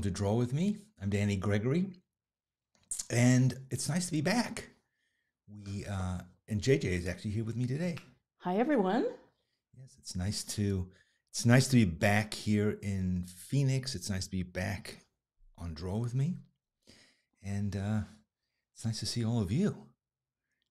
Hi there, and welcome to Draw with Me. I'm Danny Gregory, and it's nice to be back. We uh, and JJ is actually here with me today. Hi, everyone. Yes, it's nice to it's nice to be back here in Phoenix. It's nice to be back on Draw with Me, and uh, it's nice to see all of you.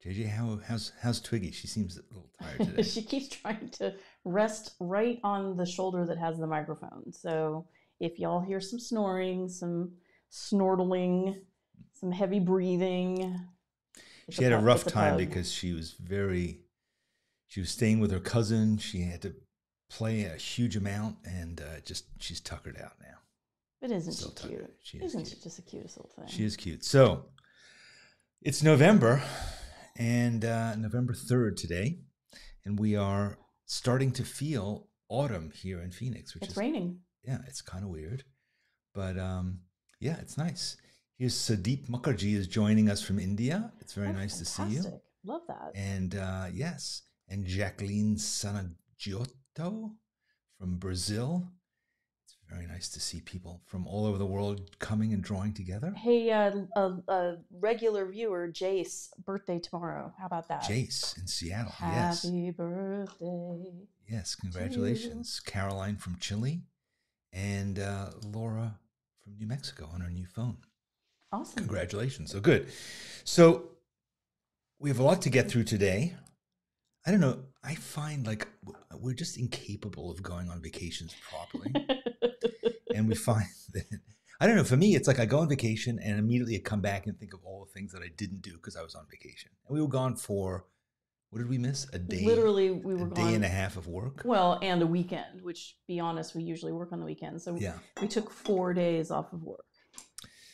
JJ, how how's how's Twiggy? She seems a little tired today. she keeps trying to rest right on the shoulder that has the microphone. So if y'all hear some snoring, some snortling, some heavy breathing, she had a pug- rough time pug. because she was very she was staying with her cousin she had to play a huge amount and uh, just she's tuckered out now But isn't Still she cute? She is Isn't cute. she just the cutest little thing? she is cute so it's november and uh, november 3rd today and we are starting to feel autumn here in phoenix which It's is raining. Yeah it's kind of weird but um yeah it's nice here's sadeep mukherjee is joining us from india it's very Oh, nice to see you. Love that. And uh, yes, and Jacqueline Sanagiotto from Brazil. It's very nice to see people from all over the world coming and drawing together. Hey, uh, a, a regular viewer, Jace, birthday tomorrow. How about that? Jace in Seattle. Yes. Happy birthday. Yes. Congratulations. Caroline from Chile and uh, Laura from New Mexico on her new phone. Awesome. Congratulations. So good. So we have a lot to get through today. I don't know. I find like we're just incapable of going on vacations properly. and we find that I don't know. For me, it's like I go on vacation and immediately I come back and think of all the things that I didn't do because I was on vacation. And we were gone for what did we miss? A day, Literally, we were a were day gone. and a half of work. Well, and a weekend, which, be honest, we usually work on the weekend. So Yeah. we took four days off of work.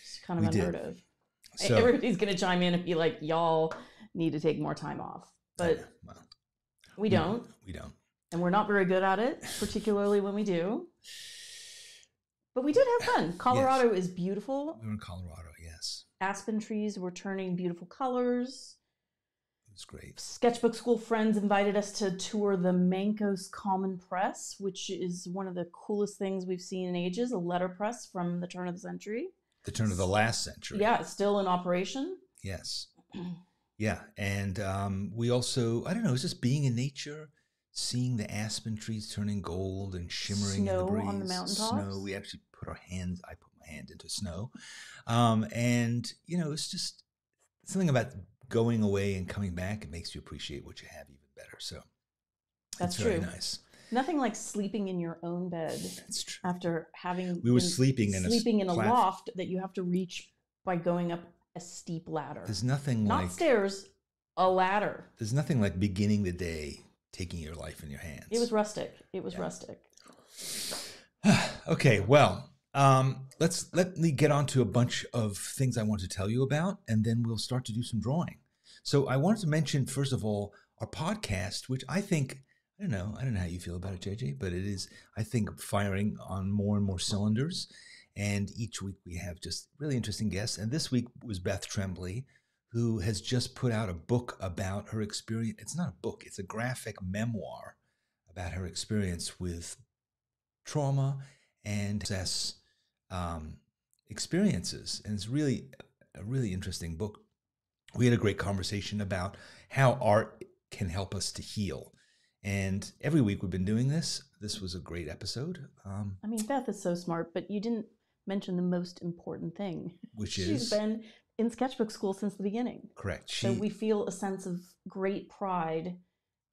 It's kind of We did. unheard of. So Everybody's going to chime in and be like, y'all need to take more time off. But well, we don't. We don't. And we're not very good at it, particularly when we do. But we did have fun. Colorado is beautiful. We were in Colorado. Yes, Aspen trees were turning beautiful colors. Great. Sketchbook Skool friends invited us to tour the Mancos Common Press, which is one of the coolest things we've seen in ages a letterpress from the turn of the century. The turn of the last century. Yeah, it's still in operation. Yes. Yeah, and um, we also I don't know, it's just being in nature, seeing the aspen trees turning gold and shimmering in the breeze. on the mountaintops? Snow. We actually put our hands. I put my hand into snow, um, and you know, it's just something about going away and coming back. It makes you appreciate what you have even better. So That's true. nice. Nothing like sleeping in your own bed That's true. after having We were sleeping in a sleeping in a platform. loft that you have to reach by going up a steep ladder. There's nothing like Not like stairs, a ladder. there's nothing like beginning the day taking your life in your hands. It was rustic. It was Yeah. rustic. okay, well, um, let's let me get on to a bunch of things I want to tell you about, and then we'll start to do some drawing. So I wanted to mention first of all our podcast, which I think I don't know, I don't know how you feel about it, JJ, but it is I think firing on more and more cylinders. And each week we have just really interesting guests. And this week was Beth Tremblay, who has just put out a book about her experience. It's not a book; it's a graphic memoir about her experience with trauma and success um, experiences. And it's really a really interesting book. We had a great conversation about how art can help us to heal. And every week we've been doing this. This was a great episode, um, I mean, Beth is so smart, but you didn't mention the most important thing. which She's is She's been in sketchbook skool since the beginning. correct. She, so we feel a sense of great pride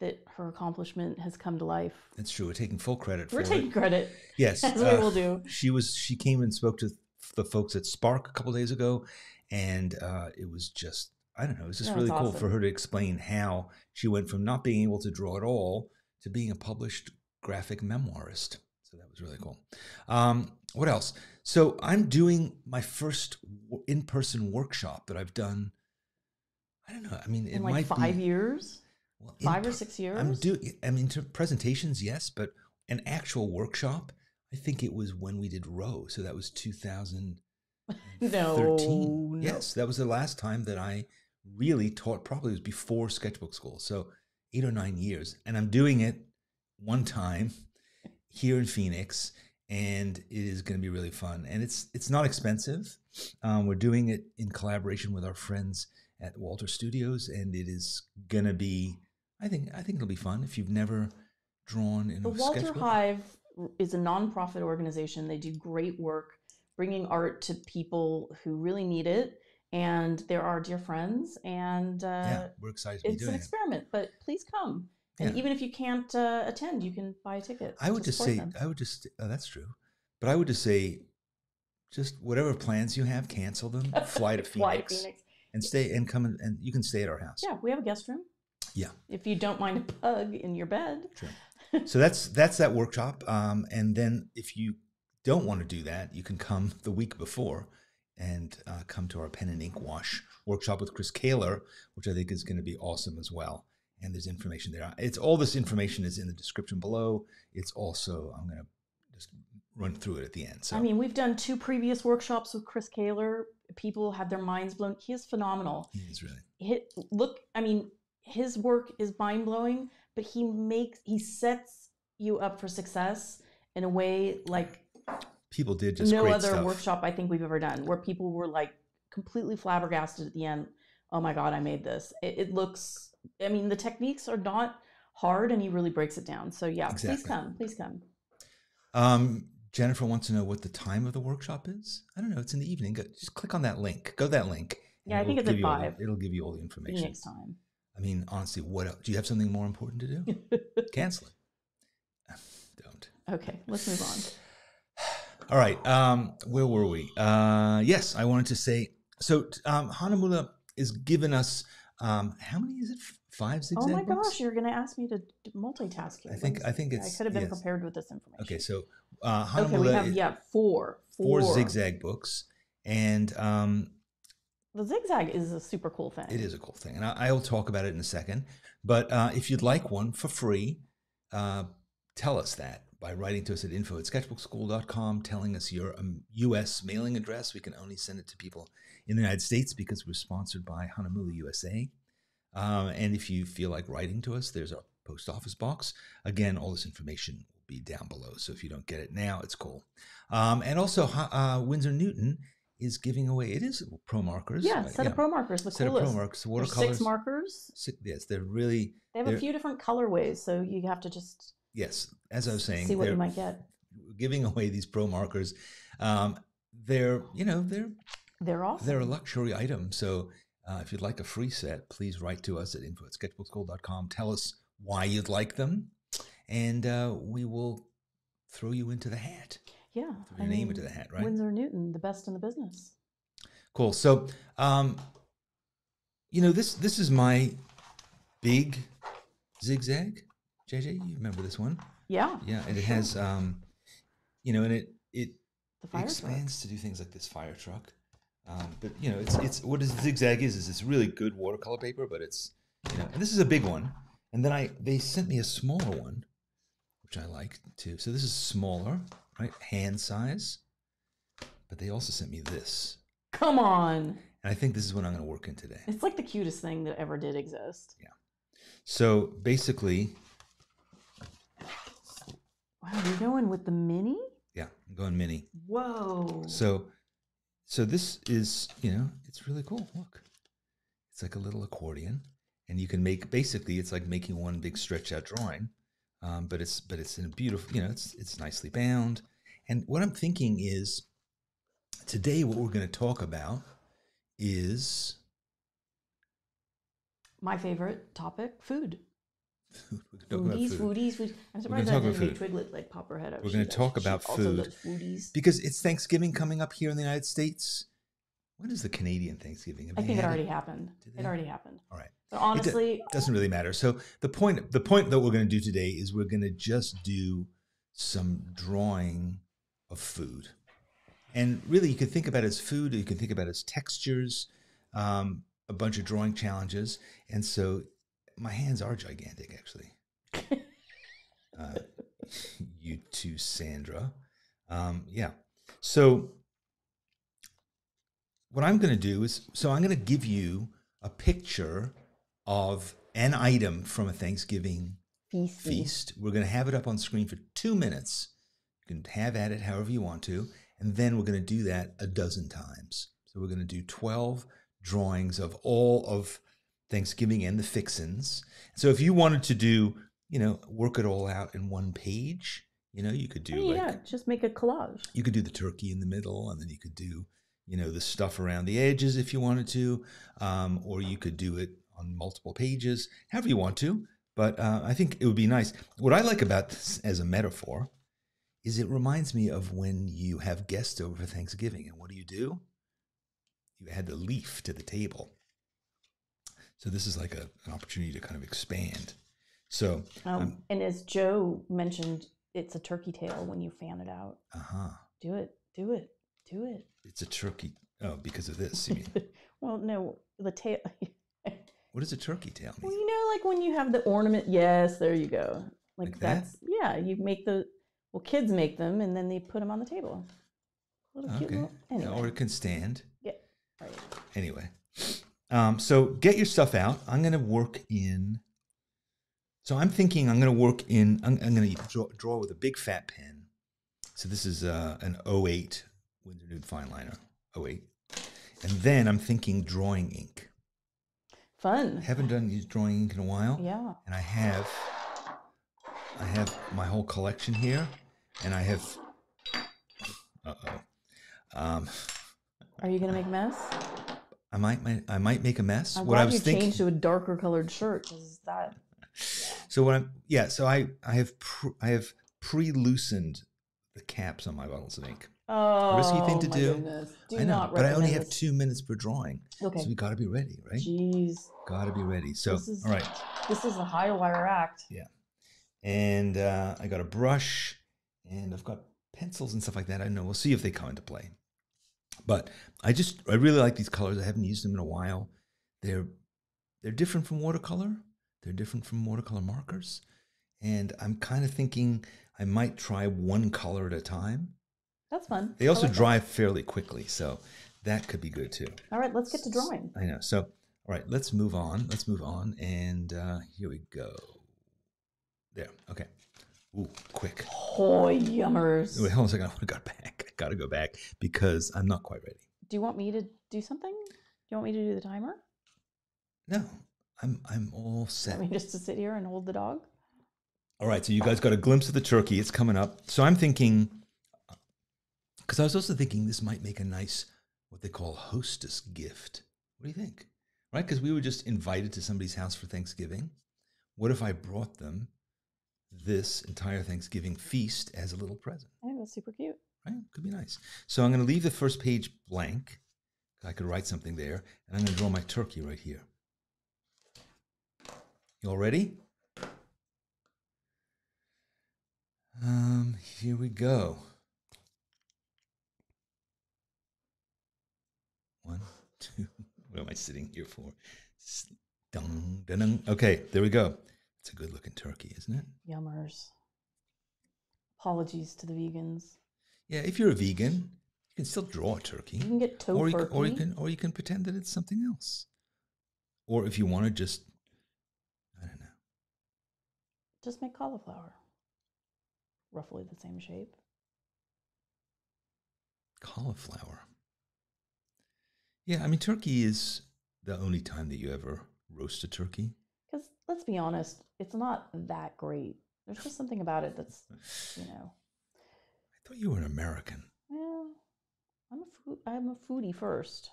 that her accomplishment has come to life. it's true. We're taking full credit We're for taking it. credit, Yes, as we uh, will do. she was. She came and spoke to the folks at Spark a couple days ago, and uh, it was just I don't know. It was just No, really it's cool for her to explain how she went from not being able to draw at all to being a published graphic memoirist. So that was really cool. Um, what else? So I'm doing my first in-person workshop that I've done. I don't know. I mean, it In like might five be years, well, in five or six years. I'm doing. I mean, to presentations, yes, but an actual workshop. I think it was when we did Row, so that was 2013. No, no. Yes, that was the last time that I really taught properly. It was before sketchbook skool, so eight or nine years, and I'm doing it one time here in Phoenix, and it is going to be really fun. And it's it's not expensive. Um, we're doing it in collaboration with our friends at Walter Studios, and it is going to be. I think I think it'll be fun if you've never drawn in a. The Walter sketchbook. Hive is a nonprofit organization. They do great work bringing art to people who really need it. And they're our dear friends. And uh, yeah, we're excited to be it's an doing it. experiment, but please come. And Yeah. even if you can't uh, attend, you can buy a ticket. I would just say, them. I would just, oh, that's true. But I would just say, just whatever plans you have, cancel them, fly to Phoenix, Fly to Phoenix. and stay and come and, and you can stay at our house. Yeah, we have a guest room. Yeah. If you don't mind a bug in your bed. So that's that's that workshop. Um, and then if you don't want to do that, you can come the week before and uh, come to our pen and ink wash workshop with Chris Kaler, which I think is going to be awesome as well. And there's information there. It's all this information is in the description below. It's also I'm going to just run through it at the end. So I mean, we've done two previous workshops with Chris Kaler. People had their minds blown. He is phenomenal. he is really Hit, look, I mean, his work is mind blowing, but he makes he sets you up for success in a way like people did just no other stuff. workshop I think we've ever done, where people were like completely flabbergasted at the end. Oh my god, I made this! It, it looks. I mean, the techniques are not hard, and he really breaks it down. So yeah, please come, please come. Um, Jennifer wants to know what the time of the workshop is. I don't know. It's in the evening. Go, just click on that link. Go to that link. Yeah, I think it's at you all five. it'll give you all the information. next time. I mean, honestly, what else? Do you have something more important to do? Cancel it. Don't. Okay, let's move on. All right. Um, where were we? Uh, yes, I wanted to say. So um, Hahnemühle is giving us um, how many is it? Five zigzag Oh my gosh, you're going to ask me to multitask here. I think- I think it's- I could have been yes. prepared with this information. Okay, so uh, okay, we have yeah four, four four zigzag books, and um, The zigzag is a super cool thing. It is a cool thing, and I, I'll talk about it in a second. But uh, if you'd like one for free, uh, tell us that by writing to us at info at sketchbookskool.com, telling us your um, U.S. mailing address. We can only send it to people in the United States because we're sponsored by Hahnemühle USA. Um, and if you feel like writing to us, there's our post office box. Again, all this information will be down below. So if you don't get it now, it's cool. Um, and also, uh, Winsor Newton is giving away. It is pro markers. yeah, uh, set of pro markers, the set of pro markers, watercolors. six markers. Six, yes, they're really They have They're- a few different colorways, so you have to just yes. As I was saying, see what you might get. giving away these pro markers. Um, they're you know they're They're awesome. they're a luxury item. So uh, if you'd like a free set, please write to us at info at sketchbookskool.com. Tell us why you'd like them, and uh, we will throw you into the hat. Yeah, Throw your name into the hat, right? Winsor Newton, the best in the business. Cool. So, um, you know this this is my big zigzag. JJ, you remember this one? Yeah, Yeah, and it sure. has, um, you know, and it it the fire truck. expands to do things like this fire truck. Um, but you know, it's it's what is zigzag is is it's really good watercolor paper, but it's you know, and this is a big one. And then I they sent me a smaller one, which I like too. So this is smaller, right, hand size. But they also sent me this, Come on, and I think this is what I'm going to work in today. it's like the cutest thing that ever did exist. Yeah. So basically, Wow, you're going with the mini? yeah, I'm going mini. Whoa. So, so this is, you know, it's really cool. Look, it's like a little accordion, and you can make basically it's like making one big stretch out drawing, um, but it's but it's in a beautiful, you know, it's it's nicely bound. And what I'm thinking is, today what we're going to talk about is My favorite topic: food. we're gonna talk about Foodies, food. foodies, food. I'm surprised talk I didn't make food. Twiglet like pop her head up. We're gonna talk she about food. foodies. because it's Thanksgiving coming up here in the United States. When is the Canadian Thanksgiving? Have I think it already happened. Did It already happened. All right. But honestly, It doesn't really matter. So the point the point that we're going to do today is we're going to just do some drawing of food, and really you can think about it as food, or you can think about it as textures, um, a bunch of drawing challenges, and so my hands are gigantic actually. uh, you too, Sandra. Um, yeah. So what I'm going to do is so I'm going to give you a picture of an item from a Thanksgiving feasty. feast. We're going to have it up on screen for two minutes. You can have at it however you want to. And then we're going to do that a dozen times. So we're going to do 12 drawings of all of Thanksgiving and the fixins. So if you wanted to do, you know, work it all out in one page, you know, you could do oh, like yeah, just make a collage. you could do the turkey in the middle, and then you could do, you know, the stuff around the edges if you wanted to, um, or you could do it on multiple pages, however you want to. But uh, I think it would be nice. What I like about this as a metaphor is it reminds me of when you have guests over for Thanksgiving, and what do you do? You add the leaf to the table. So this is like a, an opportunity to kind of expand. So, Um, and as Joe mentioned, it's a turkey tail when you fan it out. uh huh, Do it, do it, do it. it's a turkey. Oh, because of this, you mean? well, no, the tail. what does a turkey tail mean? well, you know, like when you have the ornament. Yes, there you go. Like, Like that? that's yeah. You make the well, kids make them, and then they put them on the table. Little cute Okay. little. Yeah, or it can stand. right. Anyway, um, so get your stuff out. I'm going to work in. So I'm thinking I'm going to work in. I'm, I'm going to draw, draw with a big fat pen. So this is uh, an 08 Winsor Newton fine liner, 08. And then I'm thinking drawing ink. Fun. Haven't done used drawing ink in a while. Yeah. And I have, I have my whole collection here, and I have. Uh oh. Um, Are you gonna make a mess? I might, I might make a mess. I'm what glad I was you thinking. changed to a darker colored shirt. Cause that So what I'm yeah, so I I have pr- I have pre-loosened the caps on my bottles of ink. Oh, risky thing to my do. goodness. Do I know, but I only have this. two minutes per drawing, Okay. so we got to be ready, right? Jeez. Got to be ready. So is- all right, This is a high wire act. Yeah. And uh, I got a brush, and I've got pencils and stuff like that. I know we'll see if they come into play. But I just I really like these colors. I haven't used them in a while. They're they're different from watercolor. They're different from watercolor markers, and I'm kind of thinking I might try one color at a time. That's fun. They also like that. dry fairly quickly, so that could be good too. All right, let's get to drawing. I know. So, all right, let's move on. Let's move on, and uh, here we go. There. Okay. Ooh, quick. Oh, yummers. Wait, hold on a second. I want to go back. I got to go back because I'm not quite ready. Do you want me to do something? Do you want me to do the timer? No, I'm I'm all set. me just to sit here and hold the dog? All right, so you guys got a glimpse of the turkey. It's coming up. So I'm thinking, because I was also thinking this might make a nice, what they call hostess gift. What do you think? Right? Because we were just invited to somebody's house for Thanksgiving. What if I brought them this entire Thanksgiving feast as a little present? I think that's super cute. Right? Could be nice. So I'm going to leave the first page blank. I could write something there, and I'm going to draw my turkey right here. You all ready? Um, here we go. One, two. What am I sitting here for? Dun, dun, dun. Okay, there we go. It's a good looking turkey, isn't it? Yummers. Apologies to the vegans. Yeah, if you're a vegan, you can still draw a turkey. You can get tofu. or you, can, or you can or you can pretend that it's something else or if you want to just i don't know Just make cauliflower. Roughly the same shape. cauliflower yeah i mean turkey is the only time that you ever roast a turkey. Because let's be honest, it's not that great. There's just something about it that's, you know, i thought you were an american. Well, I'm a food, I'm a foodie first.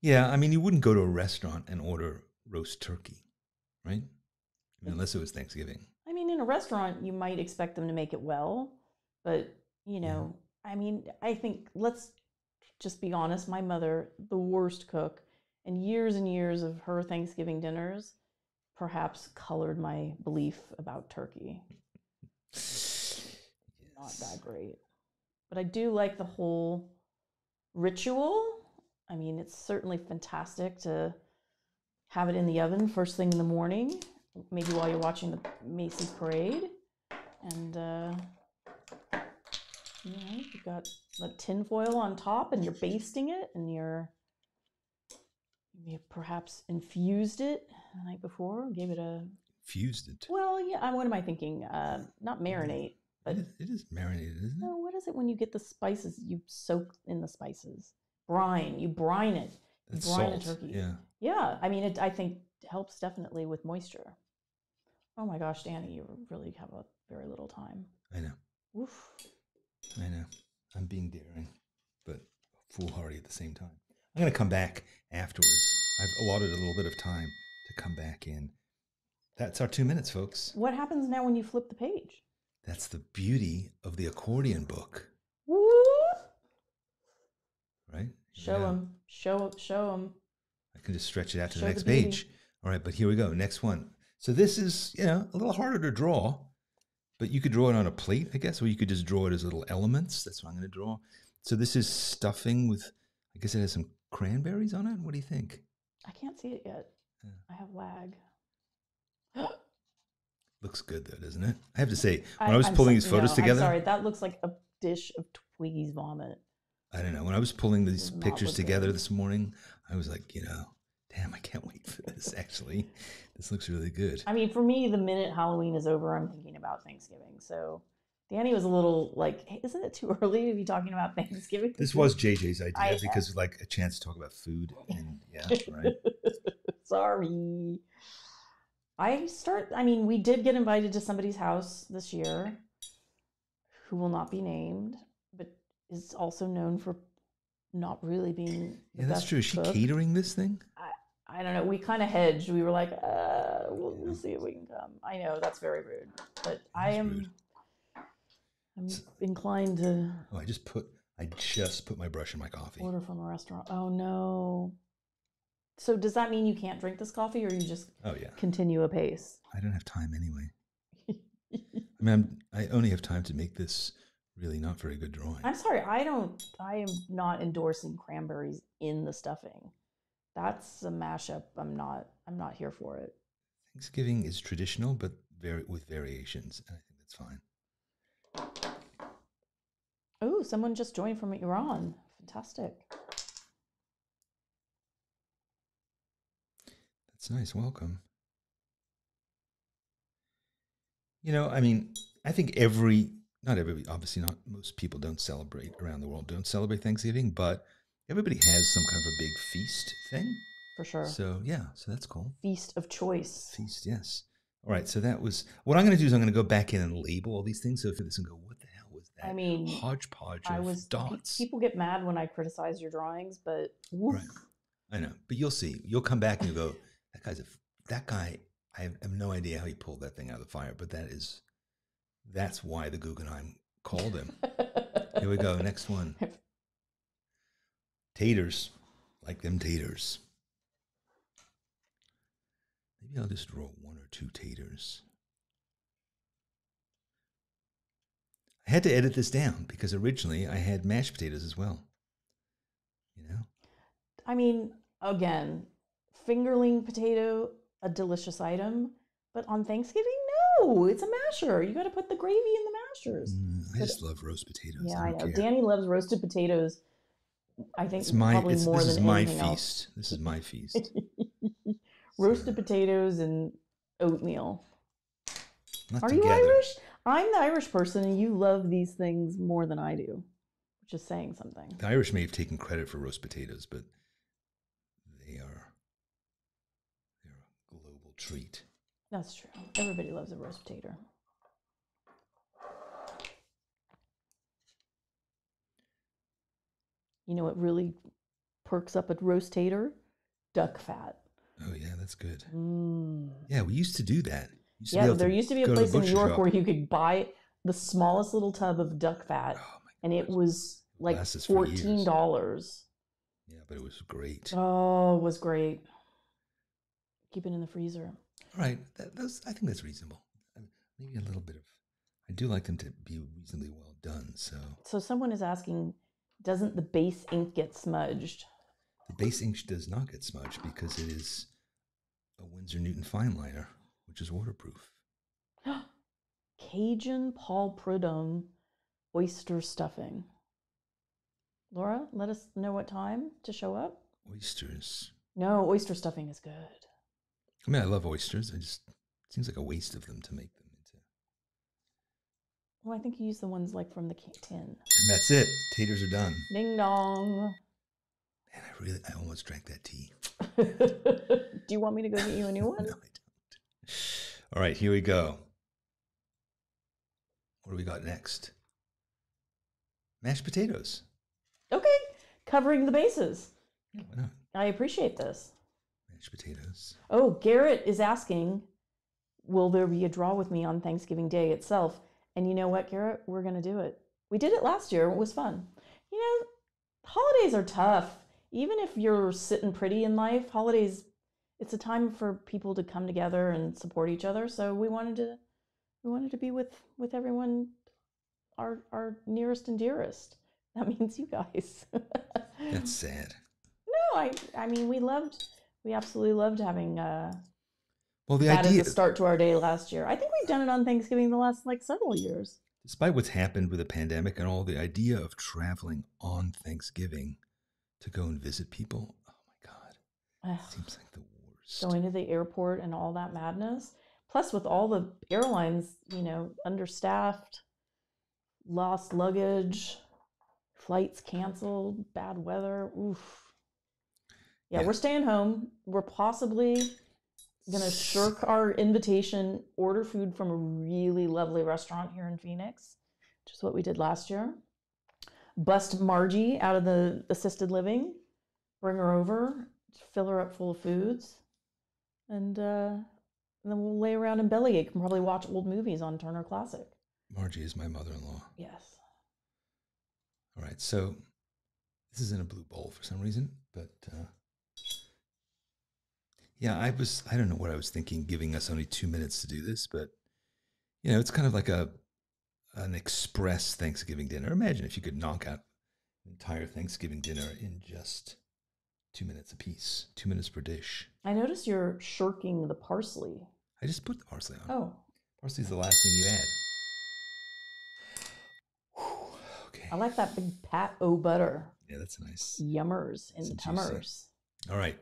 yeah i mean you wouldn't go to a restaurant and order roast turkey right? I mean, unless it was thanksgiving. I mean, in a restaurant, you might expect them to make it well, but you know, I mean, I think let's just be honest. My mother, the worst cook, and years and years of her Thanksgiving dinners, perhaps colored my belief about turkey. Not that great, but I do like the whole ritual. I mean, it's certainly fantastic to have it in the oven first thing in the morning, maybe while you're watching the Macy's parade, and uh, you've got the tin foil on top, and you're basting it, and you're you perhaps infused it the night before, gave it a fused it well, yeah. I- What am I thinking? Uh, not marinate. But It is, it is marinated, isn't it? no, what is it when you get the spices? You soak in the spices. Brine. You brine it. You That's brine a turkey. Yeah. Yeah, I mean, it. I think helps definitely with moisture. Oh my gosh, Danny, you really have a very little time. I know. Oof. I know. I'm being daring, but foolhardy at the same time. I'm going to come back afterwards. I've allotted a little bit of time to come back in. That's our two minutes, folks. What happens now when you flip the page? That's the beauty of the accordion book, Woo! right? Show Yeah. them. Show show them. I can just stretch it out to Show the the next beauty. page. All right, but here we go. Next one. So this is, you know, a little harder to draw, but you could draw it on a plate, I guess, or you could just draw it as little elements. That's what I'm going to draw. So this is stuffing with, I guess it has some cranberries on it. What do you think? I can't see it yet. Yeah. I have lag. Looks good though, doesn't it? I have to say, when I, I- was I'm pulling so- these photos no, together, I'm sorry, that looks like a dish of Twiggy's vomit. I don't know. When I was pulling these pictures together good. this morning, I was like, you know, damn, I can't wait for this. Actually, this looks really good. I mean, for me, the minute Halloween is over, I'm thinking about Thanksgiving. So Danny was a little like, hey, isn't it too early to be talking about Thanksgiving? This was JJ's idea I- because, like, a chance to talk about food and yeah, right. Sorry. I start, I mean, we did get invited to somebody's house this year who will not be named, but is also known for not really being. Yeah, that's true. Is she cook. catering this thing? I don't know. We kind of hedged. We were like, uh, we'll, we'll see if we can come. I know that's very rude, but I am. rude. I'm inclined to Oh, I just put I just put my brush in my coffee. order from a restaurant. Oh no. So does that mean you can't drink this coffee, or you just Oh yeah, continue apace? I don't have time anyway. I mean, I'm, I only have time to make this really not very good drawing. I'm sorry. I don't. I am not endorsing cranberries in the stuffing. That's a mashup. I'm not. I'm not here for it. Thanksgiving is traditional, but very with variations, and I think that's fine. Oh, someone just joined from Iran. Fantastic. That's nice. Welcome. You know, I mean, I think every, not everybody, obviously not most people don't celebrate around the world, don't celebrate Thanksgiving, but everybody has some kind of a big feast thing. For sure. So, yeah, so that's cool. Feast of choice. Feast, yes. All right, so that was, what I'm going to do is I'm going to go back in and label all these things. So for this and go, what the hell was that? I mean, hodgepodge I of was. dots. People get mad when I criticize your drawings, but. Right. I know, but you'll see. You'll come back and you'll go, that guy's a, that guy, I have no idea how he pulled that thing out of the fire, but that is, that's why the Guggenheim called him. Here we go. Next one. Taters. Like them taters. Maybe I'll just draw one or two taters. I had to edit this down because originally I had mashed potatoes as well. You know? I mean, again, fingerling potato, a delicious item, but on Thanksgiving, no, it's a masher. You got to put the gravy in the mashers. Mm, I But- just love roast potatoes. Yeah, I I know. care. Danny loves roasted potatoes. I think it's my, probably it's, more this than is my anything else. feast. This is my feast. roasted potatoes and oatmeal. not Are you. Irish? I'm the Irish person, and you love these things more than I do, which is saying something. The Irish may have taken credit for roast potatoes, but they are they're a global treat. That's true. Everybody loves a roast potato. You know what really perks up a roast tater? Duck fat. Oh yeah, that's good. Mm. Yeah, we used to do that. Used Yeah, there used to be a place in New York shop. where you could buy the smallest little tub of duck fat, Oh and it was like Lasts us for years. fourteen dollars. yeah, but it was great. Oh, it was great. Keep it in the freezer. All right, that, that's I think that's reasonable. Maybe a little bit of. I do like them to be reasonably well done. So So someone is asking, doesn't the base ink get smudged? the base ink does not get smudged because it is a Winsor Newton fine liner, which is waterproof. Cajun Paul Prudhomme oyster stuffing. Laura, let us know what time to show up. Oysters. No, oyster stuffing is good. I mean, I love oysters. I just it seems like a waste of them to make. Well, I think you use the ones like from the tin. And that's it. Taters are done. Ding dong. Man, I really, I almost drank that tea. Do you want me to go get you a new one? No? I don't. All right, here we go. What do we got next? Mashed potatoes. Okay, covering the bases. Yeah, why not? I appreciate this. Mashed potatoes. Oh, Garrett is asking, will there be a draw with me on Thanksgiving Day itself? And you know what, Garrett? We're going to do it. We did it last year. It was fun. You know, holidays are tough. Even if you're sitting pretty in life, holidays, it's a time for people to come together and support each other. So we wanted to, we wanted to be with, with everyone, our, our nearest and dearest. That means you guys. That's sad. no, I, I mean, we loved, we absolutely loved having, uh, Well, the that idea, as a start to our day last year. I think we've done it on Thanksgiving the last like several years. despite what's happened with the pandemic and all, the idea of traveling on Thanksgiving to go and visit people, oh my God, Ugh, seems like the worst. Going to the airport and all that madness. Plus, with all the airlines, you know, understaffed, lost luggage, flights canceled, bad weather. Oof. Yeah, Yeah. we're staying home. We're possibly gonna shirk our invitation, order food from a really lovely restaurant here in Phoenix, which is what we did last year. Bust Margie out of the assisted living, bring her over, fill her up full of foods, and, uh, and then we'll lay around and bellyache and probably watch old movies on Turner Classic. Margie is my mother in law. Yes. All right, so this is in a blue bowl for some reason, but uh, yeah, I was I don't know what I was thinking, giving us only two minutes to do this, but you know, it's kind of like a an express Thanksgiving dinner. Imagine if you could knock out an entire Thanksgiving dinner in just two minutes apiece, two minutes per dish. I notice you're shirking the parsley. I just put the parsley on. Oh, Parsley's the last thing you add. Okay. I like that big pat o butter. Yeah, that's nice. Yummers and tummers. All right.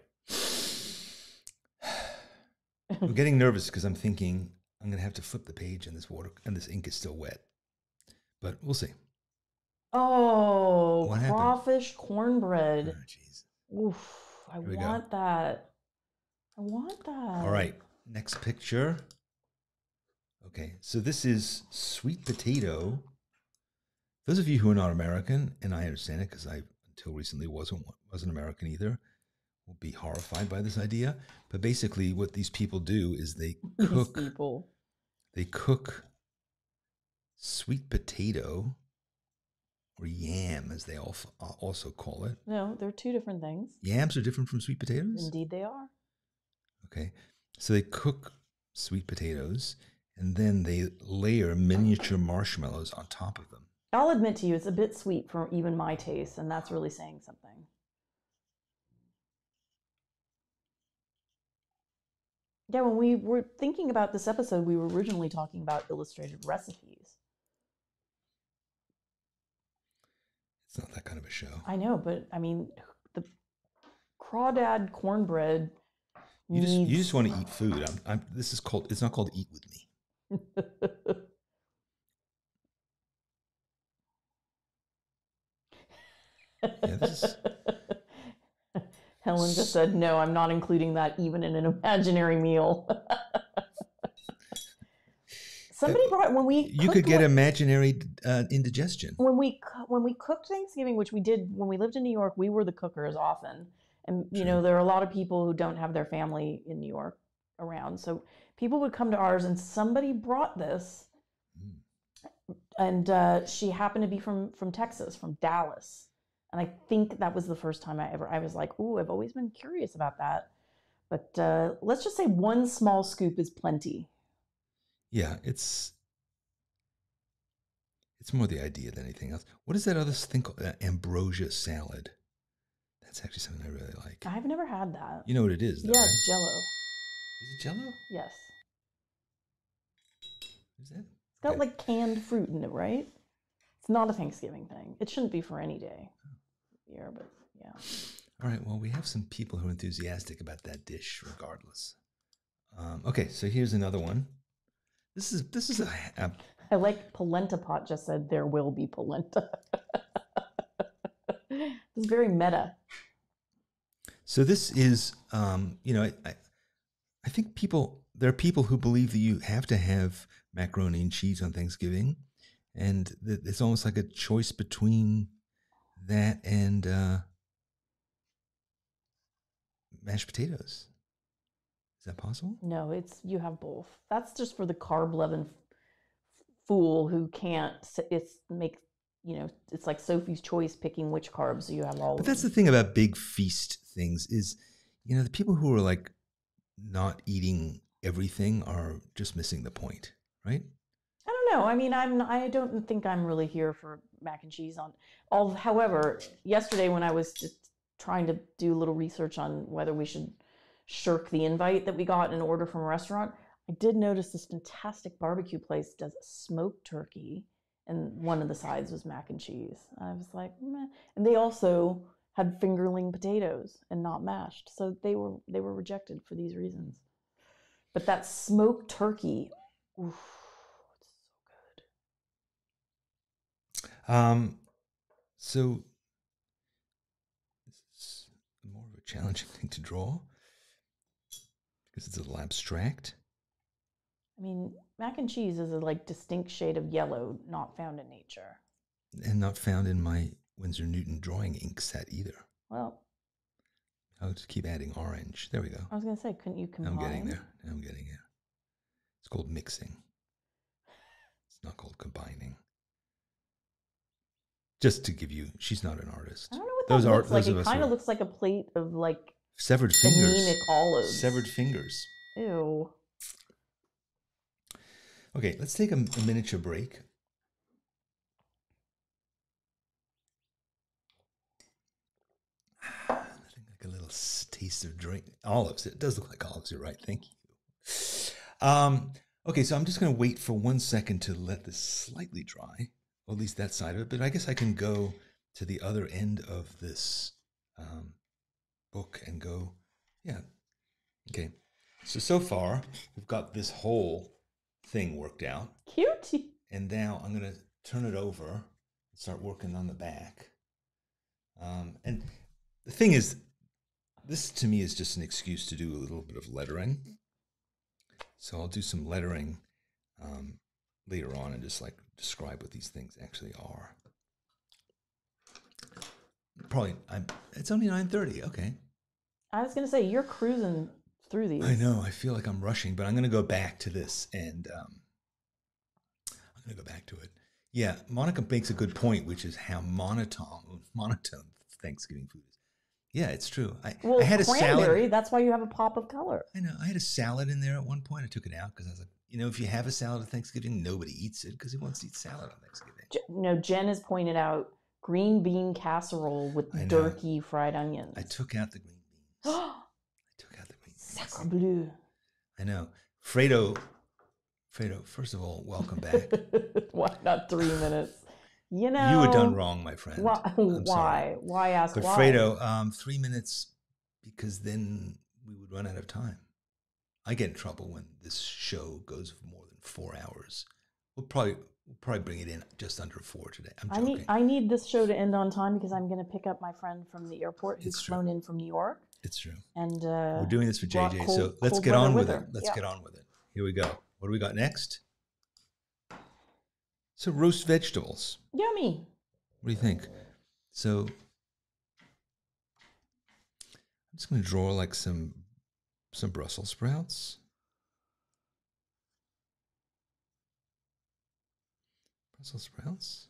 I'm getting nervous because I'm thinking I'm gonna have to flip the page and this water and this ink is still wet. But we'll see. Oh, What crawfish Oh, cornbread. jeez. Oof, I we go. want that. I want that. All right. Next picture. Okay, so this is sweet potato. Those of you who are not American, and I understand it because I until recently wasn't wasn't American either, will be horrified by this idea. But basically, what these people do is they cook. These people. they cook sweet potato or yam as they uh, also call it No, they're two different things. yams are different from sweet potatoes Indeed, they are. okay so they cook sweet potatoes and then they layer miniature marshmallows on top of them I'll admit to you, it's a bit sweet for even my taste, and that's really saying something. Yeah, when we were thinking about this episode, we were originally talking about illustrated recipes. it's not that kind of a show I know, but I mean, the crawdad cornbread. you just you just want to eat food I'm, I'm this is called it's not called eat with me Yeah, this is- Helen just said, "No, I'm not including that even in an imaginary meal." Somebody brought when we you could get one- imaginary uh, indigestion when we when we cooked Thanksgiving, which we did when we lived in New York. We were the cookers often, and you know there are a lot of people who don't have their family in New York around, so people would come to ours, and somebody brought this, Mm. and uh, she happened to be from from Texas, from Dallas, and I think that was the first time I ever I was like, "Ooh, I've always been curious about that." But uh, let's just say one small scoop is plenty. Yeah, it's it's more the idea than anything else. What is that other thing called? Uh, ambrosia salad. That's actually something I really like. I've never had that. You know what it is, though, yeah, right? Jello. Is it Jello? Yes. Is that? It's got Okay. like canned fruit in it, right? It's not a Thanksgiving thing. It shouldn't be for any day. Yeah, but yeah. All right. Well, we have some people who are enthusiastic about that dish, regardless. Um, okay, so here's another one. This is this is a, a I like polenta pot just said there will be polenta. it's very meta. So this is, um, you know, I, I, I think people there are people who believe that you have to have macaroni and cheese on Thanksgiving, and that it's almost like a choice between that and uh, mashed potatoes. Is that possible? No, it's you have both. That's just for the carb loving fool who can't. It's make you know. It's like Sophie's choice picking which carbs. You have all. But that's the thing about big feast things is, you know, the people who are like not eating everything are just missing the point, right? I don't know. I mean, I'm. I don't think I'm really here for mac and cheese on. All. However, yesterday when I was just trying to do a little research on whether we should shirk the invite that we got and order from a restaurant, I did notice this fantastic barbecue place does smoked turkey, and one of the sides was mac and cheese. I was like, Meh. and they also had fingerling potatoes and not mashed, so they were they were rejected for these reasons. But that smoked turkey, oof, it's so good. Um, so this is more of a challenging thing to draw because it's a little abstract. I mean, mac and cheese is a like distinct shade of yellow not found in nature. and not found in my Winsor Newton drawing ink set either. Well, I'll just keep adding orange. There we go. I was gonna say, couldn't you combine? I'm getting there. I'm getting there. It's called mixing. It's not called combining. Just to give you, she's not an artist. I don't know what Those that are- looks like. It kind of looks like a plate of like Severed fingers. anemic olives. Severed fingers. Ew. Okay, let's take a, a miniature break. Like a little taste of drink. Olives. It does look like olives. You're right. Thank you. Um, okay, so I'm just going to wait for one second to let this slightly dry, or at least that side of it. But I guess I can go to the other end of this um, book and go, yeah. Okay. So, so far, we've got this whole thing worked out. Cute. And now I'm going to turn it over and start working on the back. Um, and the thing is, this to me is just an excuse to do a little bit of lettering. So I'll do some lettering um, later on and just like describe what these things actually are. Probably, I'm, it's only 9.30. Okay. I was gonna say you're cruising through these. I know. I feel like I'm rushing, but I'm going to go back to this and um, I'm going to go back to it. Yeah, Monica makes a good point, which is how monotone monotone Thanksgiving food is. Yeah, it's true. I, Well, I had a cranberry. salad. That's why you have a pop of color. I know. I had a salad in there at one point. I took it out because I was like, you know, if you have a salad at Thanksgiving, nobody eats it because who wants to eat salad on Thanksgiving? No, Jen has pointed out green bean casserole with Durkee fried onions. I took out the green beans. I took out the green beans. Sacre bleu. I know. Fredo, Fredo. First of all, welcome back. why not three minutes? You know, you were done wrong, my friend. Why? Why? Why ask But why? Fredo, um, three minutes because then we would run out of time. I get in trouble when this show goes for more than four hours. We'll probably we'll probably bring it in just under four today. I'm I joking. need I need this show to end on time because I'm going to pick up my friend from the airport who's flown in from New York, it's true. and uh, We're doing this for JJ, cold- so let's get on with with it. Let's Yeah. get on with it. Here we go. What do we got next? So roast vegetables. yummy. What do you think? So I'm just going to draw like some some Brussels sprouts. Brussels sprouts.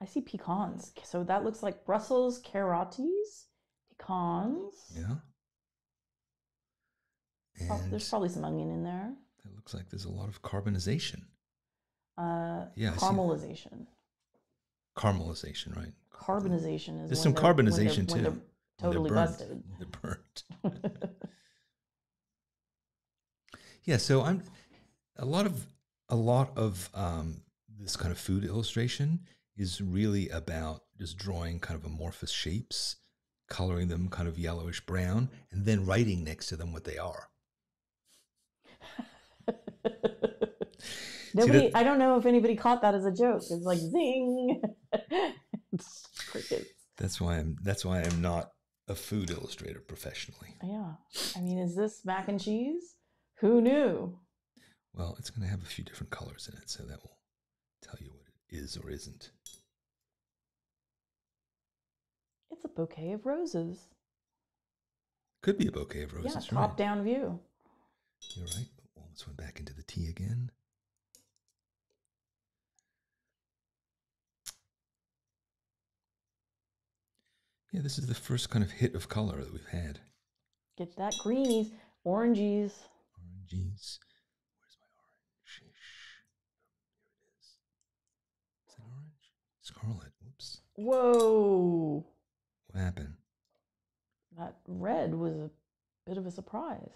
I see pecans. So that looks like Brussels carotes, pecans. Yeah. Oh, there's probably some onion in there. it looks like there's a lot of carbonization, Uh, Yeah, caramelization. caramelization, right? Carbonization is There's some they're- when they're- carbonization, when too, When Totally burnt. busted. They're burnt. Yeah, so I'm a lot of a lot of um, this kind of food illustration is really about just drawing kind of amorphous shapes, coloring them kind of yellowish brown, and then writing next to them what they are. Nobody, that- I don't know if anybody caught that as a joke. It's like zing. crickets. That's why I'm. That's why I'm not a food illustrator professionally. Yeah. I mean, is this mac and cheese? Who knew? Well, it's going to have a few different colors in it, so that will tell you what it is or isn't. It's a bouquet of roses. Could be a bouquet of roses. yeah, you're top right. down view. You're right. Well, this one back into the tea again. Yeah, this is the first kind of hit of color that we've had. Get that greenies, oranges. Oranges. Where's my orange? Here it is. Is that orange? Scarlet. Whoops. Whoa. What happened? That red was a bit of a surprise.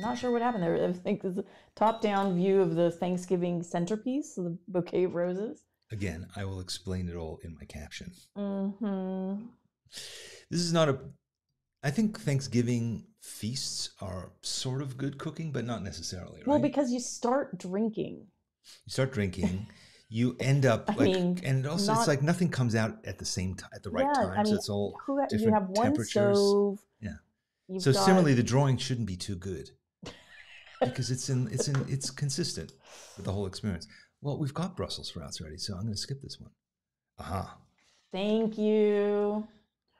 Not sure what happened there. I think it's a top down view of the Thanksgiving centerpiece, the bouquet of roses. Again, I will explain it all in my caption. Mm-hmm. This is not a. I think Thanksgiving feasts are sort of good cooking, but not necessarily. Right? Well, because you start drinking. you start drinking, you end up I like, mean, and also not- it's like nothing comes out at the same time at the right Yeah, time. I so it's all Who you different have one temperatures. stove. Yeah. So got- similarly, the drawing shouldn't be too good because it's in it's in it's consistent with the whole experience. Well, we've got Brussels sprouts already, so I'm going to skip this one. Aha! Thank you.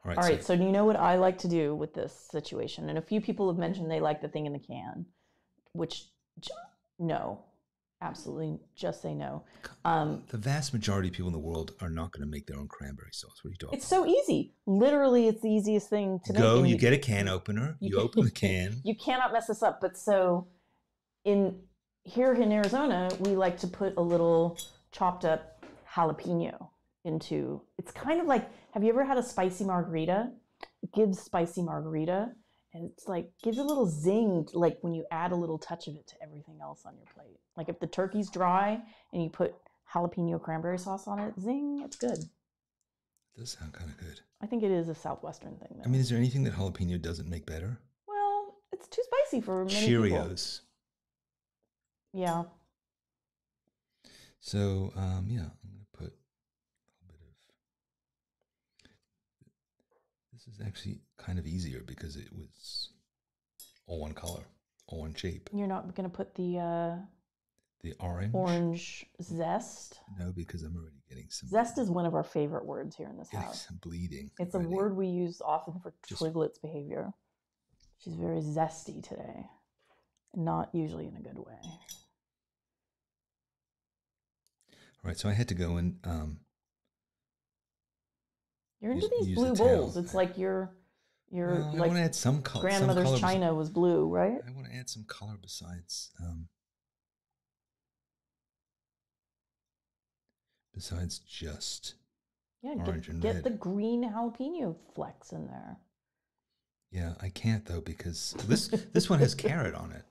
All right. All so- right, so you know what I like to do with this situation, and a few people have mentioned they like the thing in the can, which no, absolutely, just say no. Um, the vast majority of people in the world are not going to make their own cranberry sauce. What are you talking? it's so easy. Literally, it's the easiest thing to about? Go, and you get a can opener, you you, open the can. you cannot mess this up. But so, in here in Arizona, we like to put a little chopped up jalapeno into. It's kind of like, have you ever had a spicy margarita? It gives spicy margarita, and it's like gives a little zing, like when you add a little touch of it to everything else on your plate. Like if the turkey's dry and you put jalapeno cranberry sauce on it, zing, it's good. does sound kind of good. I think it is a southwestern thing. Though. I mean, is there anything that jalapeno doesn't make better? well, it's too spicy for many people. Cheerios. Yeah. So um, yeah, I'm gonna put a little bit of. This is actually kind of easier because it was all one color, all one shape. You're not going to put the uh, The orange. orange zest. No, because I'm already getting some. Zest is one of our favorite words here in this house. some bleeding. It's a word we use often for Just- Twiglet's behavior. She's very zesty today, not usually in a good way. All right, so I had to go and um, You're into Use- these use blue the bowls. It's like your your well, I like want to add some color. grandmother's some color china was blue, right? I want to add some color besides um, besides just Yeah, Orange get, and get red. the green jalapeno flecks in there. yeah. I can't though because this this one has carrot on it.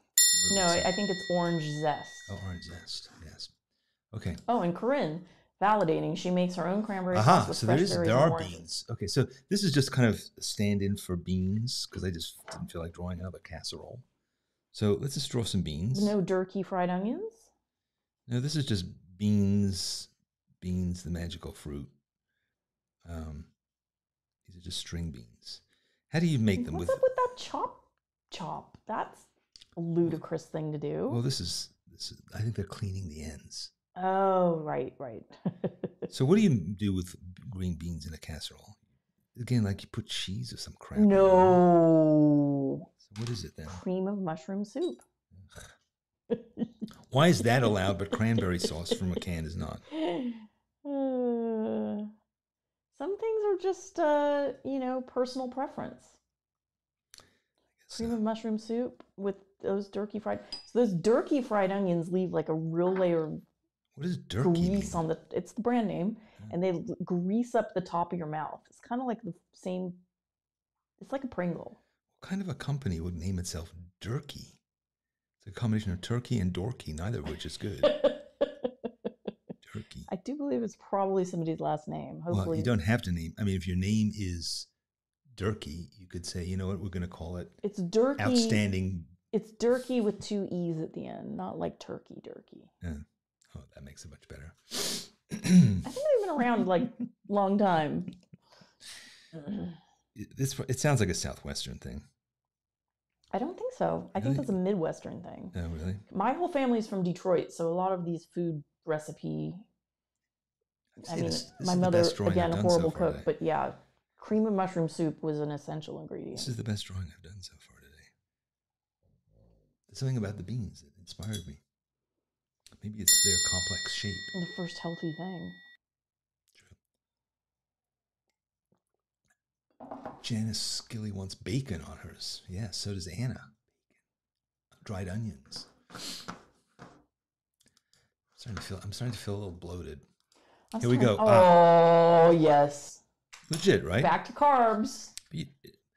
No, I. I think it's orange zest. oh orange zest. Yes. Okay. Oh, and Corinne validating. She makes her own cranberry sauce Aha. with So fresh there is berries there are beans. Okay. So this is just kind of stand-in for beans because I just didn't feel like drawing another casserole. So let's just draw some beans. No Durkee fried onions. No, this is just beans, beans, the magical fruit. Um, these are just string beans. How do you make them What's with? up with that chop chop? That's a ludicrous thing to do. Well, this is this. Is, I think they're cleaning the ends. Oh, right, right. So, what do you do with green beans in a casserole? Again, like you put cheese or some crap. no. So what is it then? Cream of mushroom soup. Why is that allowed, but cranberry sauce from a can is not? Uh, some things are just, uh, you know, personal preference. So, Cream of mushroom soup with those Durkee fried. So those Durkee fried onions leave like a real layer of what jerky mean? grease on the. It's the brand name, hmm. and they grease up the top of your mouth. It's kind of like the same. It's like a Pringle. What kind of a company would name itself Durkee? It's a combination of turkey and dorky, neither of which is good. Turkey. I do believe it's probably somebody's last name. Hopefully, Well, you don't have to name. I mean, if your name is Durkee, you could say, you know what, we're going to call it it's Durkee. Outstanding It's Durkee with two E's at the end, not like turkey Durkee. Oh, that makes it much better. I think they've been around like long time. it's, it sounds like a southwestern thing. I don't think so. I Really? think that's a Midwestern thing. Oh, really? My whole family's from Detroit, so a lot of these food recipe. I mean, this- this my mother best drawing I've again a done so horrible cook, today. but yeah, cream of mushroom soup was an essential ingredient. This is the best drawing I've done so far today. There's something about the beans that inspired me. Maybe it's their complex shape. the first healthy thing. Janice Skilly wants bacon on hers. Yeah, so does Anna. Dried onions. I'm starting to feel. I'm starting to feel a little bloated. I'm Here we go. Ah. Oh yes, Legit, right? back to carbs. You-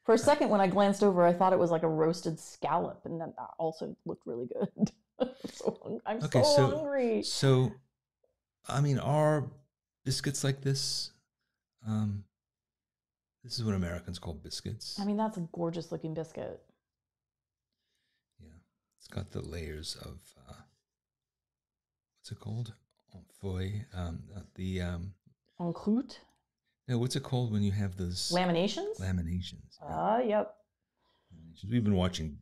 For a second, when I glanced over, I thought it was like a roasted scallop, and that that also looked really good. so I'm Okay, so, so- hungry. So, I mean, are biscuits like this? Um, this is what Americans call biscuits. I mean, that's a gorgeous looking biscuit. yeah, it's got the layers of uh, what's it called? Enfoy. Um, uh, the um, En croûte, no, what's it called when you have those laminations. laminations? Ah, yep. We've been watching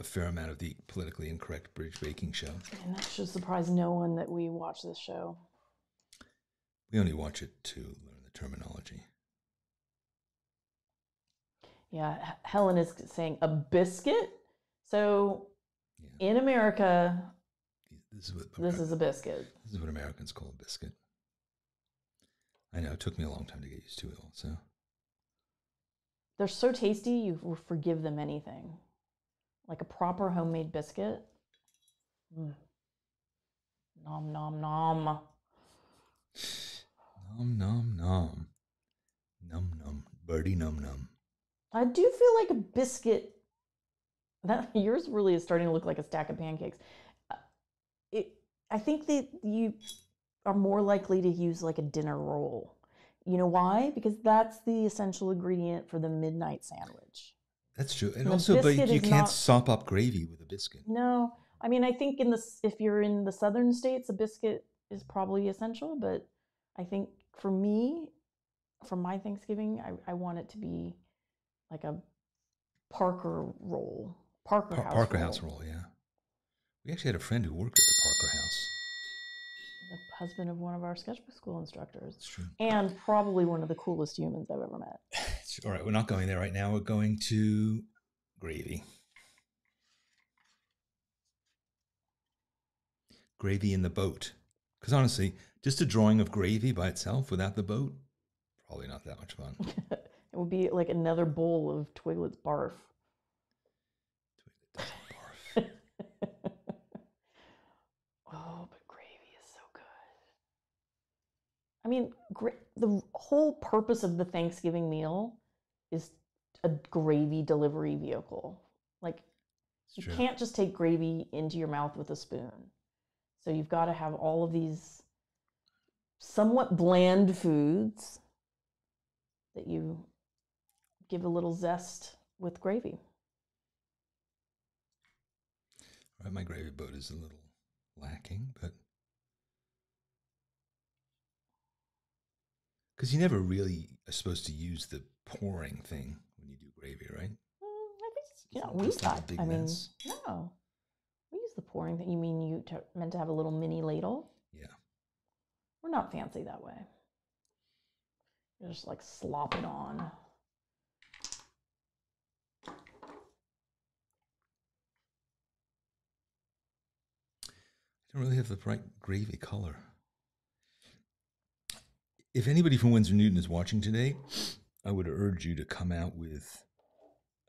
a fair amount of the politically incorrect British baking show. And that should surprise no one that we watch this show. We only watch it to learn the terminology. Yeah, H- Helen is saying a biscuit. So Yeah, in America, this is what this is a biscuit. This is what Americans call a biscuit. I know it took me a long time to get used to it. Also, They're so tasty, you will forgive them anything. Like a proper homemade biscuit. Mm. Nom nom nom. nom nom nom, num num, birdie num num. I do feel like a biscuit. That yours really is starting to look like a stack of pancakes. Uh, It, I think that you are more likely to use like a dinner roll. You know why? Because that's the essential ingredient for the midnight sandwich. That's true. And The also, but you can't not- sop up gravy with a biscuit. No, I mean I think in the if you're in the southern states, a biscuit is probably essential. But I think for me, for my Thanksgiving, I, I want it to be like a Parker roll, Parker Par- House Parker roll. House roll, yeah. We actually had a friend who worked at the Parker House. The husband of one of our Sketchbook Skool instructors, and probably one of the coolest humans I've ever met. All right, we're not going there right now. We're going to gravy. Gravy in the boat. Because honestly, just a drawing of gravy by itself without the boat, probably not that much fun. it would be like another bowl of Twiglet's. Barf. oh, but gravy is so good. I mean, the whole purpose of the Thanksgiving meal is a gravy delivery vehicle. Like, you true. can't just take gravy into your mouth with a spoon. So you've got to have all of these somewhat bland foods that you give a little zest with gravy. Right, my gravy boat is a little lacking, but because you never really are supposed to use the pouring thing when you do gravy, right? Mm, I think you know we like a thought. I mean, mess. no, we use the pouring thing. You mean you t- meant to have a little mini ladle? Yeah. We're not fancy that way. You just like slop it on. I don't really have the right gravy color. If anybody from Winsor Newton is watching today, I would urge you to come out with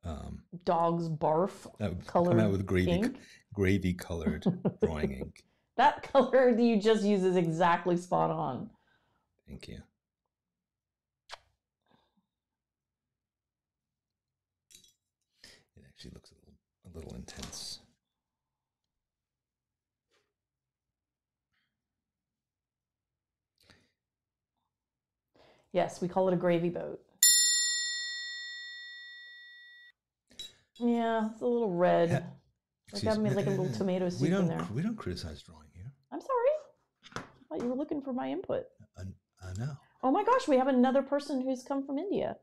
um, Dog's barf uh, come out with gravy ink. gravy colored drawing ink. That color that you just use is exactly spot on. Thank you. It actually looks a little a little intense. Yes, we call it a gravy boat. Yeah, it's a little red. Ha- Like having like a little tomato we soup don't in there. we don't criticize drawing here. I'm sorry. I thought you were looking for my input. I, I know. Oh my gosh, we have another person who's come from India.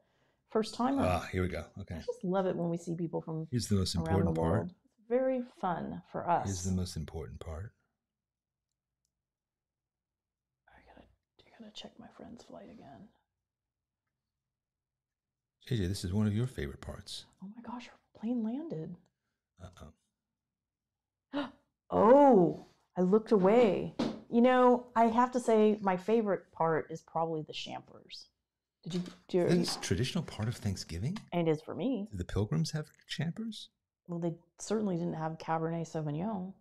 First timer. Ah, here we go. Okay. I just love it when we see people from Here's the most around the important part. It's very fun for us. Here's the most important part. I gotta, I gotta check my friend's flight again. JJ, this is one of your favorite parts. Oh my gosh, our plane landed. Uh-oh. Oh, I looked away. You know, I have to say my favorite part is probably the champers. Did you do Is you, this a traditional part of Thanksgiving? and it is for me. Do the pilgrims have champers? Well, they certainly didn't have Cabernet Sauvignon.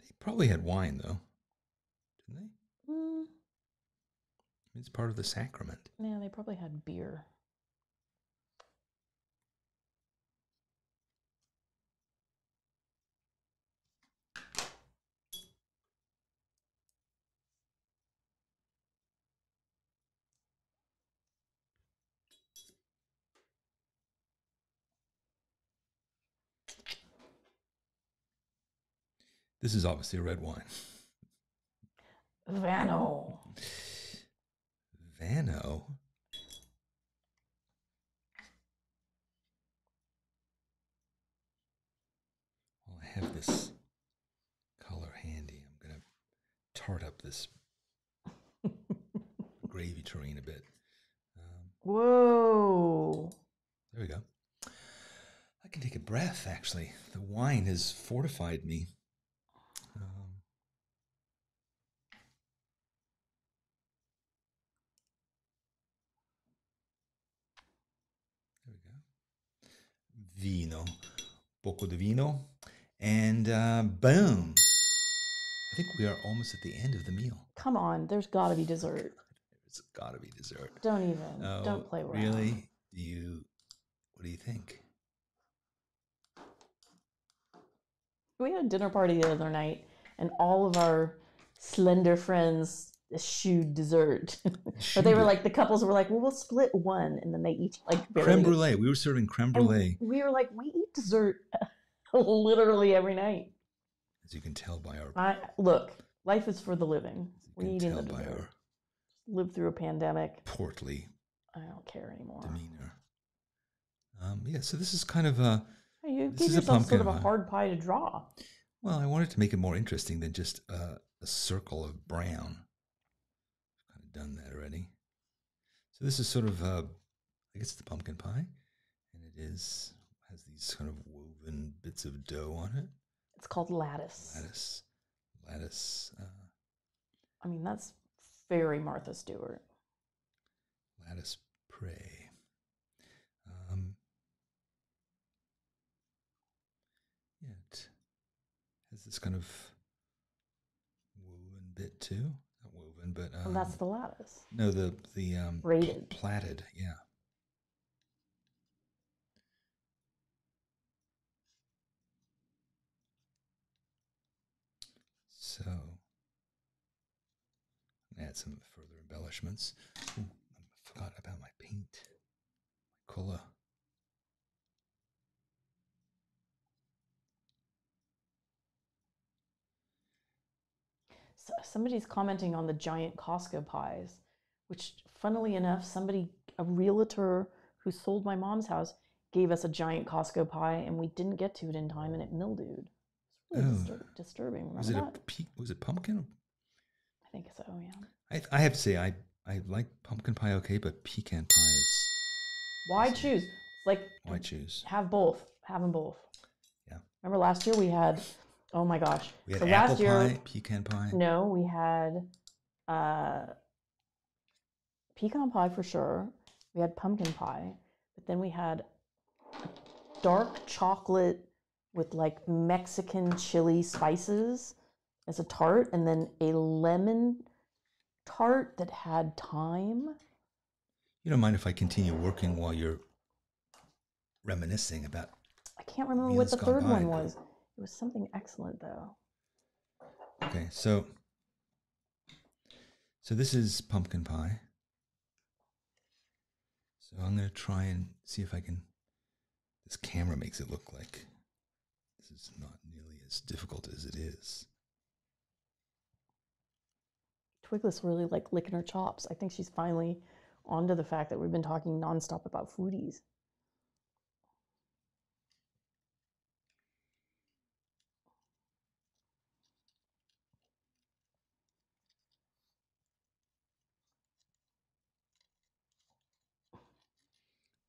They probably had wine, though. Didn't they? Mm, It's part of the sacrament. yeah, they probably had beer. This is obviously a red wine. Vano. Vano. Well, I have this color handy. I'm going to tart up this gravy tureen a bit. Um, Whoa. there we go. I can take a breath, actually. The wine has fortified me. Um, there we go. Vino. Poco de vino. And uh, boom. I think we are almost at the end of the meal. Come on, there's got to be dessert. It's got to be dessert. Don't even. Oh, don't play around. Really? Do you? What do you think? We had a dinner party the other night, and all of our slender friends eschewed dessert. but they were like, the couples were like, well, we'll split one, and then they each like barely. creme brulee. We were serving creme And brulee, we were like, we eat dessert literally every night. as you can tell by our. I look, life is for the living. We you eat can the dessert. our Live through a pandemic. portly I don't care anymore. demeanor. Um, yeah, so this is kind of a. You This is a yourself sort of a hard pie to draw. Well, I wanted to make it more interesting than just a, a circle of brown. I've kind of done that already. So this is sort of, uh, I guess, it's the pumpkin pie, and it is has these kind of woven bits of dough on it. It's called lattice. Lattice, lattice, uh, I mean, that's very Martha Stewart. lattice prey. Um, yeah, it has this kind of woven bit too. But um, and that's the lattice. no the the um, Braided. plaited. Yeah. So, add some further embellishments. Ooh, I forgot about my paint, my color. Somebody's commenting on the giant Costco pies, which, funnily enough, somebody, a realtor who sold my mom's house, gave us a giant Costco pie, and we didn't get to it in time, and it mildewed. It's really Oh. distur- disturbing. Remember Was it a pe- was it pumpkin? I think so. Yeah. I I have to say I I like pumpkin pie okay, but pecan pie is Why Awesome. choose? It's like why choose. have both. Have them both. Yeah. Remember last year we had. Oh my gosh. We had so apple last year, pie, pecan pie. No, we had uh, pecan pie for sure. We had pumpkin pie, but then we had dark chocolate with like Mexican chili spices as a tart, and then a lemon tart that had thyme. You don't mind if I continue working while you're reminiscing about I can't remember what the third by. one was. It was something excellent though. Okay, so so this is pumpkin pie. So I'm going to try and see if I can This camera makes it look like this is not nearly as difficult as it is. Twiglet's really like licking her chops. I think she's finally onto the fact that we've been talking nonstop about foodies.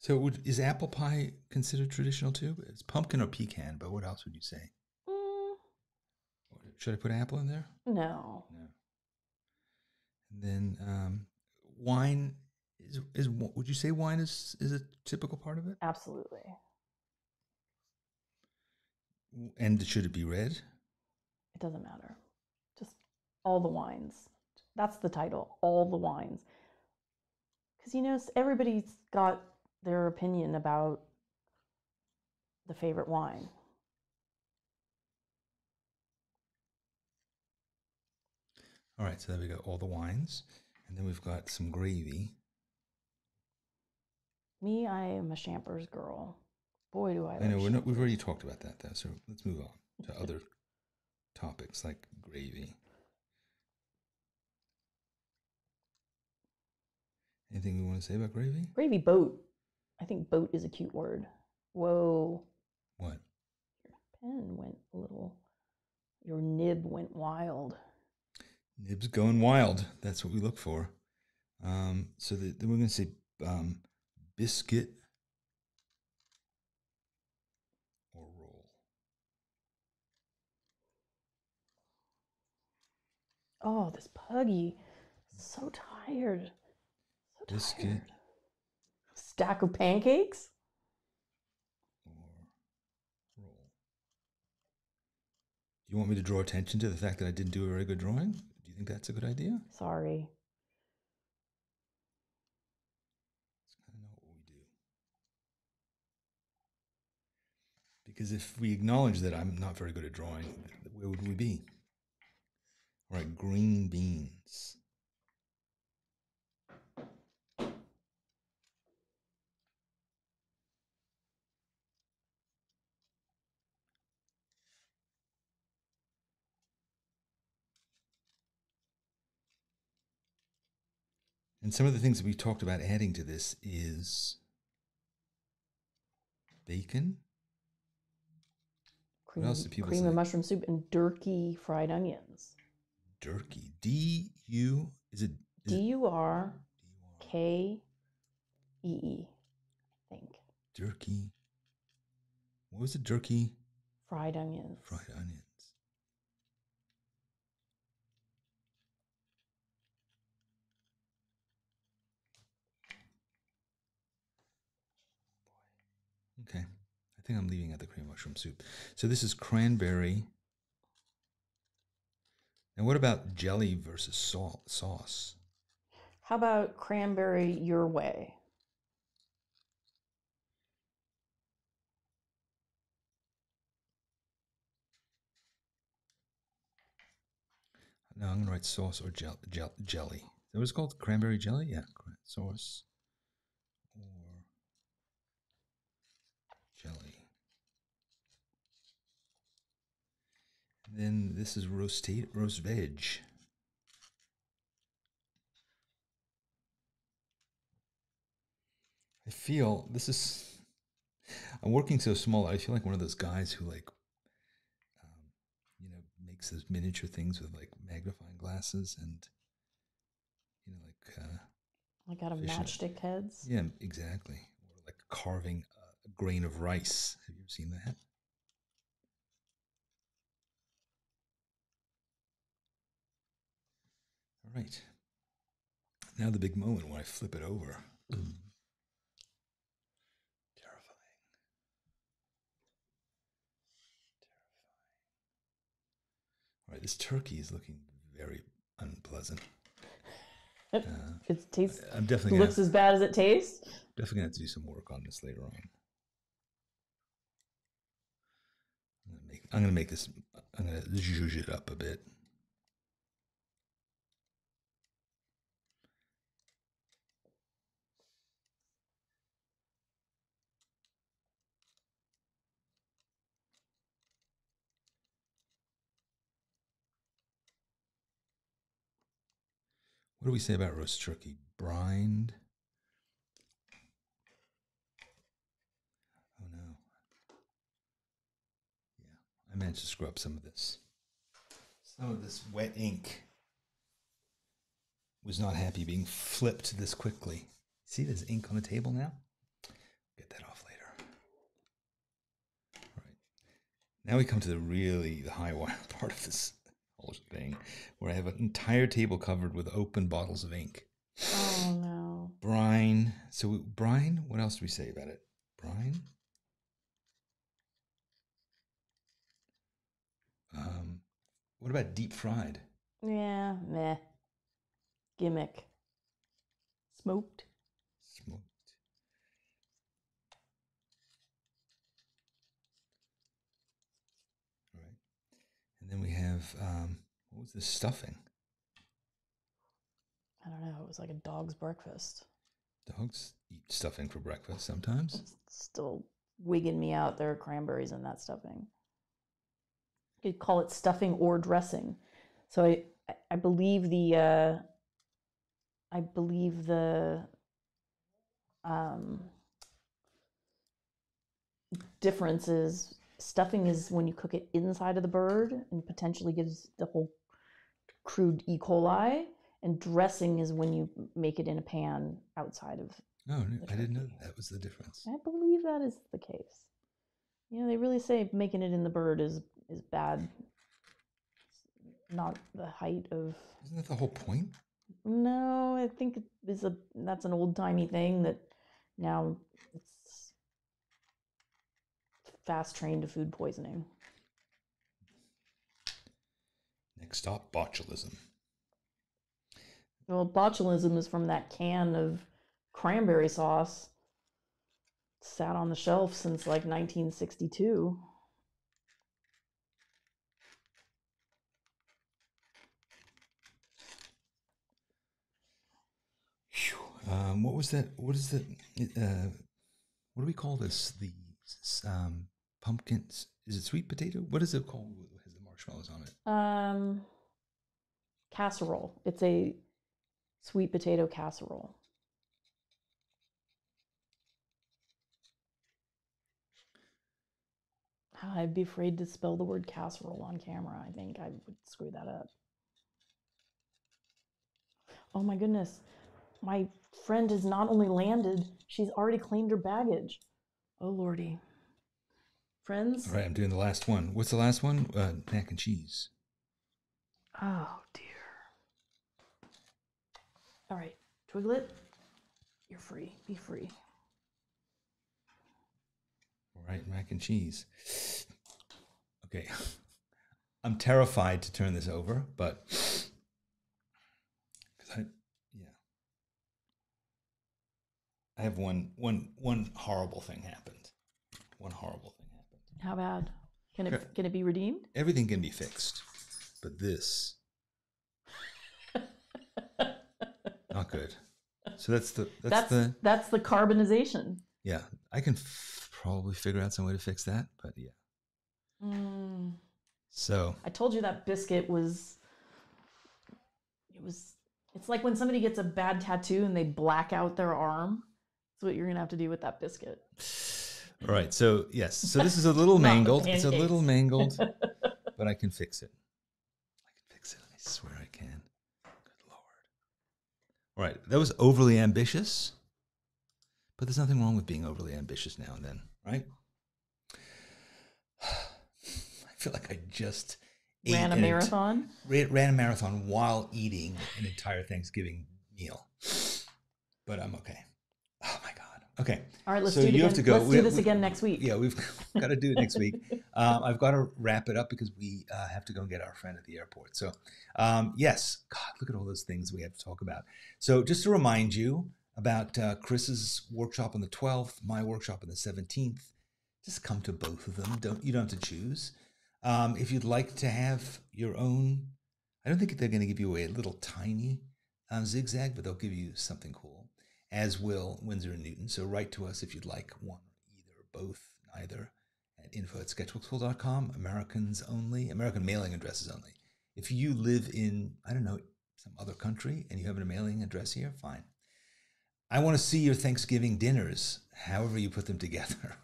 So, would, is apple pie considered traditional too? It's pumpkin or pecan, but what else would you say? Mm, Should I put apple in there? no. No. And then um, wine is is would you say wine is is a typical part of it? Absolutely. And should it be red? It doesn't matter. Just all the wines. That's the title. All the wines. Because, you know, everybody's got their opinion about the favorite wine. All right, so there we go. All the wines, and then we've got some gravy. Me, I am a Champers girl. Boy, do I. I know we're not, we've already talked about that, though. So let's move on to other topics like gravy. Anything we want to say about gravy? Gravy boat. I think boat is a cute word. Whoa. What? Your pen went a little. Your nib went wild. Nibs going wild. That's what we look for. Um, so the, then we're going to say um, biscuit or roll. Oh, this puggy. So tired. So Biscuit. Stack of pancakes? Do you want me to draw attention to the fact that I didn't do a very good drawing? Do you think that's a good idea? Sorry. It's kind of not what we do. Because if we acknowledge that I'm not very good at drawing, where would we be? All right, green beans. And some of the things that we talked about adding to this is bacon. Cream, else do people cream say? of mushroom soup and Durkee fried onions. Durkee. D U is it? D U R? K E E, I think. Durkee. What was it? Durkee Fried onions. fried onions. Okay. I think I'm leaving out the cream mushroom soup. So this is cranberry. And what about jelly versus salt sauce? How about cranberry your way? No, I'm gonna write sauce or gel, gel, jelly. What it's called? Cranberry jelly? Yeah, sauce or jelly. And then this is roast roast veg. I feel this is. I'm working so small. I feel like one of those guys who like um, you know, makes those miniature things with like magnifying glasses and, you know, like, uh, Like out of matchstick heads? yeah, exactly. Or like carving a grain of rice. Have you ever seen that? All right. Now the big moment when I flip it over. Terrifying. Terrifying. All right, this turkey is looking very unpleasant. Uh, It tastes I'm definitely looks as bad as it tastes. definitely gonna have to do some work on this later on. I'm gonna make, I'm gonna make this. I'm gonna zhuzh it up a bit. What do we say about roast turkey? Brined. Oh no. Yeah, I managed to screw up some of this. Some of this wet ink was not happy being flipped this quickly. See, there's ink on the table now. Get that off later. All right. Now we come to the really the high wire part of this thing, where I have an entire table covered with open bottles of ink. Oh no. Brine. So we- brine. What else do we say about it? Brine. Um, what about deep fried? Yeah, meh. Gimmick. Smoked. All right. And then we have um, what was this stuffing? I don't know. It was like a dog's breakfast. Dogs eat stuffing for breakfast sometimes. It's still wigging me out. There are cranberries in that stuffing. You could call it stuffing or dressing. So I, I- I believe the, uh, I believe the, um, difference is stuffing is when you cook it inside of the bird and potentially gives the whole crude E. coli, and dressing is when you make it in a pan outside of oh, No, no, I didn't know that was the difference. I believe that is the case. You know, they really say making it in the bird is is bad. It's not the height of. Isn't that the whole point? No, I think it is a that's an old timey thing that now it's fast train to food poisoning. Next stop, botulism. Well, botulism is from that can of cranberry sauce. Sat on the shelf since like 1962. Um, what was that? What is that? Uh, what do we call this? The um, pumpkins? Is it sweet potato? What is it called? What has the marshmallows on it? Um, casserole. It's a sweet potato casserole. Ah, I'd be afraid to spell the word casserole on camera. I think I would screw that up. Oh my goodness. My friend has not only landed, she's already claimed her baggage. Oh lordy. Friends? All right, I'm doing the last one. What's the last one? Uh, mac and cheese. Oh dear. All right, Twiglet, you're free. Be free. All right, mac and cheese. Okay, I'm terrified to turn this over, but because I, yeah, I have one one one horrible thing happened. One horrible thing. How bad? Can it can it be redeemed? Everything can be fixed, but this not good. So that's the that's, That's the that's the carbonization. yeah. I can f- probably figure out some way to fix that, but yeah. Mm, So I told you that biscuit was. It was. It's like when somebody gets a bad tattoo and they black out their arm. That's what you're gonna have to do with that biscuit. All right. So yes. So this is a little mangled. It's a little mangled, but I can fix it. I can fix it. I swear I can. Good lord. All right. That was overly ambitious, but there's nothing wrong with being overly ambitious now and then, right? I feel like I just ate Ran a marathon. ra- ran a marathon while eating an entire Thanksgiving meal, but I'm okay. Oh my. Okay. All right, let's So do it you again. have to go. Let's We- do this we- again next week. Yeah, we've got to do it next week. Um, I've got to wrap it up because we uh, have to go and get our friend at the airport. So, um, yes, God, look at all those things we have to talk about. So, just to remind you about uh, Chris's workshop on the 12th, my workshop on the 17th. Just come to both of them. Don't you don't have to choose. Um, if you'd like to have your own, I don't think they're going to give you a little tiny um, zigzag, but they'll give you something cool. As will Winsor and Newton. So write to us if you'd like one, either, both, neither, at info at sketchbookskool.com. Americans only, American mailing addresses only. If you live in, I don't know, some other country and you have a mailing address here, fine. I want to see your Thanksgiving dinners, however you put them together.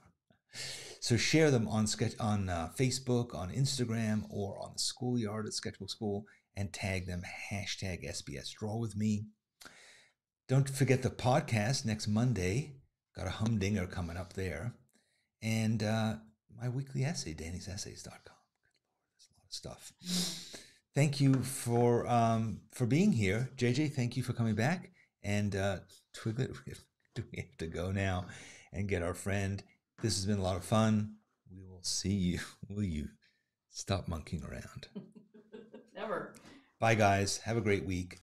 so share them on sketch on uh, Facebook, on Instagram, or on the schoolyard at Sketchbook Skool, and tag them hashtag SBS Draw with me. Don't forget the podcast next Monday. Got a humdinger coming up there, and uh, my weekly essay, Danny'sEssays.com. Good lord, there's a lot of stuff. Thank you for um, for being here, JJ. Thank you for coming back. And uh, Twiglet, do we have to go now and get our friend? This has been a lot of fun. We will see you. Will you stop monkeying around? Never. Bye, guys. Have a great week.